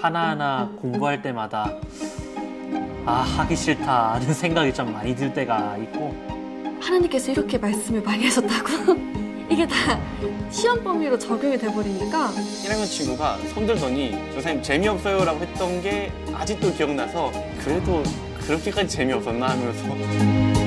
하나하나 공부할 때마다 아 하기 싫다 하는 생각이 좀 많이 들 때가 있고. 하나님께서 이렇게 말씀을 많이 하셨다고? 이게 다 시험 범위로 적용이 돼버리니까. 1학년 친구가 손들더니 선생님 재미없어요 라고 했던 게 아직도 기억나서 그래도 그렇게까지 재미없었나? 하면서.